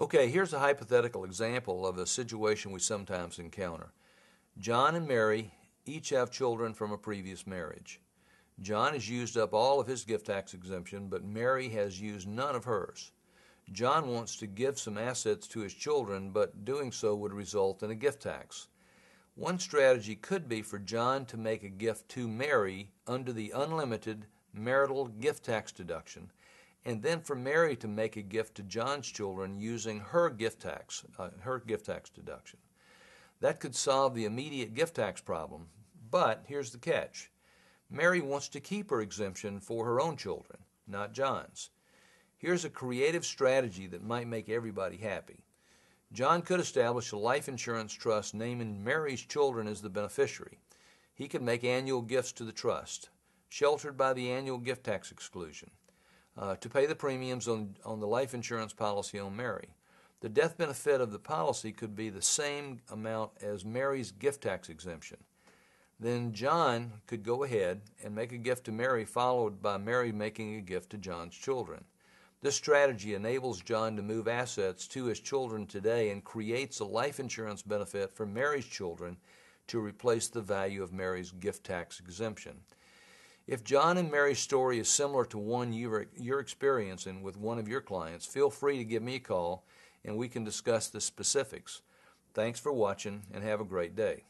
Okay, here's a hypothetical example of a situation we sometimes encounter. John and Mary each have children from a previous marriage. John has used up all of his gift tax exemption, but Mary has used none of hers. John wants to give some assets to his children, but doing so would result in a gift tax. One strategy could be for John to make a gift to Mary under the unlimited marital gift tax deduction, and then for Mary to make a gift to John's children using her gift tax, uh, her gift tax deduction. That could solve the immediate gift tax problem, but here's the catch. Mary wants to keep her exemption for her own children, not John's. Here's a creative strategy that might make everybody happy. John could establish a life insurance trust naming Mary's children as the beneficiary. He could make annual gifts to the trust, sheltered by the annual gift tax exclusion, uh, to pay the premiums on, on the life insurance policy on Mary. The death benefit of the policy could be the same amount as Mary's gift tax exemption. Then John could go ahead and make a gift to Mary, followed by Mary making a gift to John's children. This strategy enables John to move assets to his children today and creates a life insurance benefit for Mary's children to replace the value of Mary's gift tax exemption. If John and Mary's story is similar to one you're, you're experiencing with one of your clients, feel free to give me a call and we can discuss the specifics. Thanks for watching and have a great day.